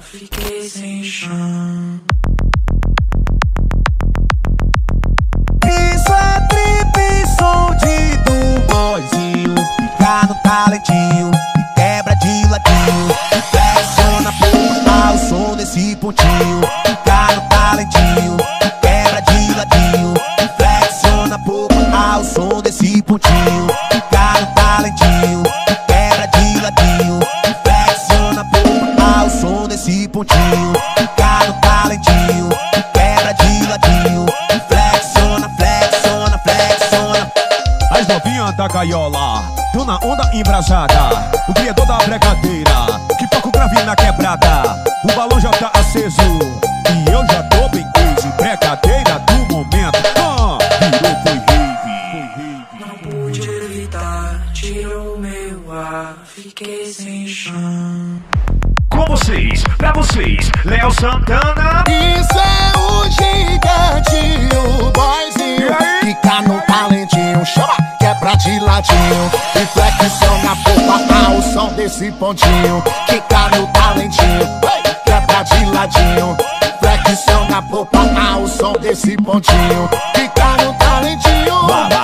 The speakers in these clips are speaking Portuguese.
fiquei sem chão. Isso é trip, som de do boyzinho. Fica no talentinho e quebra de ladinho. Flexiona por ao som desse pontinho. Fica no talentinho e quebra de ladinho. Flexiona por ao som desse pontinho. As novinhas da gaiola, tô na onda embrasada. O criador da bregadeira, que toca o grave na quebrada. O balão já tá aceso, e eu já tô bem crazy. Bregadeira do momento, ah, virou foi rave. Não pude evitar, tirou meu ar, fiquei sem chão. Com vocês, pra vocês, Léo Santana. Isso é o gigante, o boyzinho. Desse pontinho. Fica no talentinho, quebra de ladinho. Flexiona a boca ao som desse pontinho. Fica no talentinho,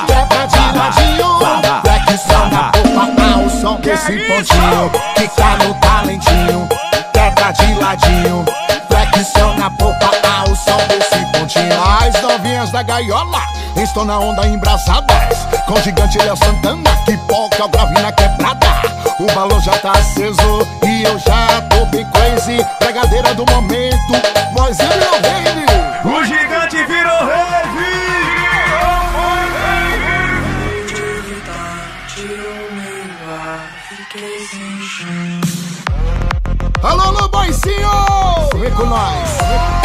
quebra de ladinho. Flexiona a boca ao som desse pontinho. Fica no talentinho, quebra de ladinho. Flexiona a boca ao som desse pontinho. As novinhas da gaiola estão na onda embraçadas. Com o gigante Léo Santana, que poca o grave na quebrada. O balão já tá aceso e eu já tô bem crazy. Pregadeira do momento, mas ele é o rei. O gigante virou rave. Meu. Alô, alô, boicinho! Vem com nós!